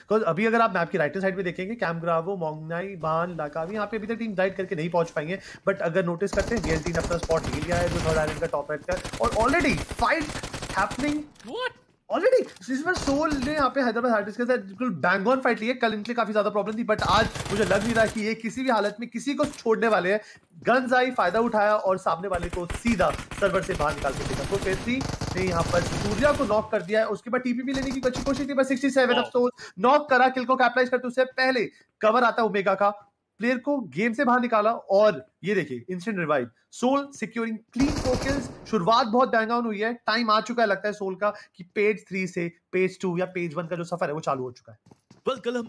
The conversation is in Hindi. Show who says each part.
Speaker 1: बिकॉज़ अभी अगर आप मैप की राइट साइड पे देखेंगे कैमग्रावो मोंगनाई बान लाकावी यहाँ पे अभी तक टीम गाइड करके नहीं पहुँच पाएँगे बट अगर नोटिस करते हैं टीम अपना स्पॉट ले लिया है, जो थर्ड आइलैंड का टॉप राइट का और ऑलरेडी फाइट हैपनिंग ऑलरेडी इस बार सोल ने यहाँ पे हैदराबाद हार्टिस के साथ बिल्कुल बैंग ऑन फाइट ली है कल इनके काफ़ी ज़्यादा प्रॉब्लम थी बट आज मुझे लग नहीं रहा कि ये किसी भी हालत में किसी को छोड़ने वाले हैं। गन्स आई फ़ायदा उठाया और सामने वाले को सीधा सर्वर से बाहर निकाल के देखा। तो ने यहाँ पर सूर्या को नॉक कर दिया है उसके बाद टीपी भी लेने की कोशिश थी बस 67 अब सोल नॉक करा किल को कैपिटलाइज करते उससे पहले कवर आता है ओमेगा का। प्लेयर को गेम से बाहर निकाला और ये देखिए instant revive soul securing clean focus शुरुआत बहुत ऑन हुई है. टाइम आ चुका है लगता है सोल का कि पेज थ्री से पेज टू या पेज वन का जो सफ़र है वो चालू हो चुका है।
Speaker 2: Well,